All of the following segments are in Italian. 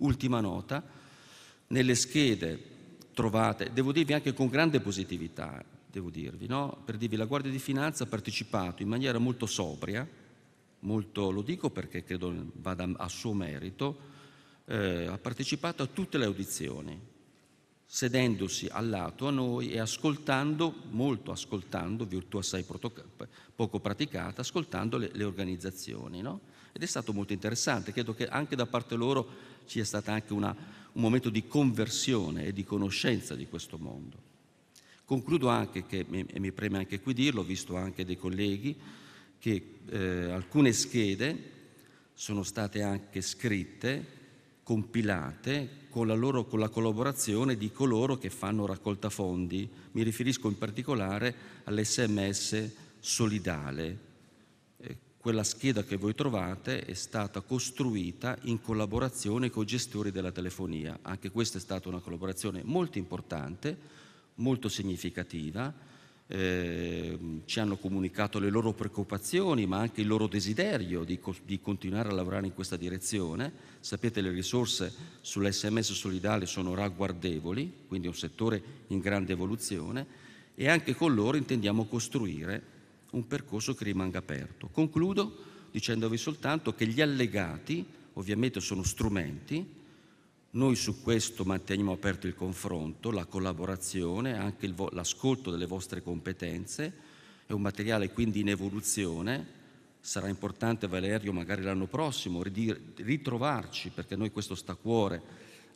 Ultima nota, nelle schede trovate, devo dirvi anche con grande positività, devo dirvi, no? per dirvi la Guardia di Finanza ha partecipato in maniera molto sobria, molto, lo dico perché credo vada a suo merito, eh, ha partecipato a tutte le audizioni, sedendosi al lato a noi e ascoltando, molto ascoltando, virtù assai poco praticata, ascoltando le, le organizzazioni. No? Ed è stato molto interessante, credo che anche da parte loro ci sia stato anche una, un momento di conversione e di conoscenza di questo mondo. Concludo anche, che, e mi preme anche qui dirlo, ho visto anche dei colleghi, che eh, alcune schede sono state anche scritte, compilate con la, loro, con la collaborazione di coloro che fanno raccolta fondi. Mi riferisco in particolare all'SMS solidale. Quella scheda che voi trovate è stata costruita in collaborazione con i gestori della telefonia. Anche questa è stata una collaborazione molto importante, molto significativa eh, ci hanno comunicato le loro preoccupazioni, ma anche il loro desiderio di, co- di, continuare a lavorare in questa direzione. Sapete, le risorse sull'SMS solidale sono ragguardevoli, quindi è un settore in grande evoluzione, e anche con loro intendiamo costruire un percorso che rimanga aperto. Concludo dicendovi soltanto che gli allegati ovviamente sono strumenti, noi su questo manteniamo aperto il confronto, la collaborazione, anche vo- l'ascolto delle vostre competenze. È un materiale quindi in evoluzione. Sarà importante, Valerio, magari l'anno prossimo ritrovarci, perché a noi questo sta a cuore,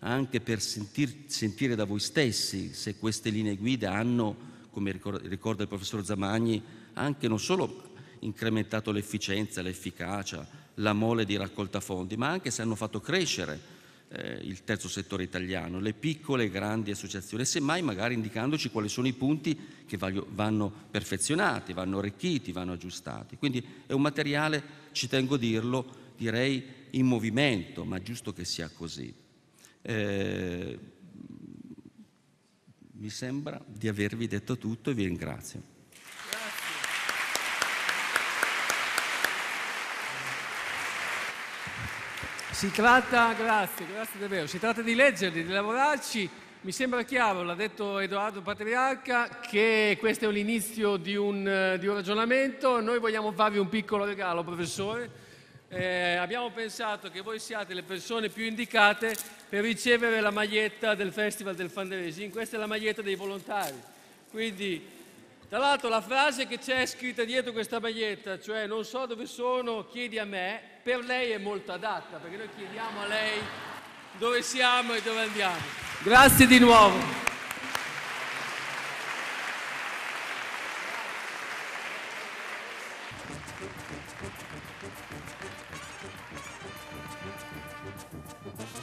anche per sentir, sentire da voi stessi se queste linee guida hanno, come ricorda, il professor Zamagni, anche non solo incrementato l'efficienza, l'efficacia, la mole di raccolta fondi, ma anche se hanno fatto crescere eh, il terzo settore italiano, le piccole e grandi associazioni, semmai magari indicandoci quali sono i punti che vanno perfezionati, vanno arricchiti, vanno aggiustati. Quindi è un materiale, ci tengo a dirlo, direi in movimento, ma giusto che sia così. Eh, mi sembra di avervi detto tutto e vi ringrazio. Si tratta, grazie, grazie davvero, si tratta di leggerli, di lavorarci. Mi sembra chiaro, l'ha detto Edoardo Patriarca, che questo è l'inizio di un, di un ragionamento. Noi vogliamo farvi un piccolo regalo, professore. Eh, abbiamo pensato che voi siate le persone più indicate per ricevere la maglietta del Festival del Fundraising. Questa è la maglietta dei volontari. Quindi tra l'altro la frase che c'è scritta dietro questa maglietta, cioè non so dove sono, chiedi a me, per lei è molto adatta, perché noi chiediamo a lei dove siamo e dove andiamo. Grazie di nuovo. Thank you.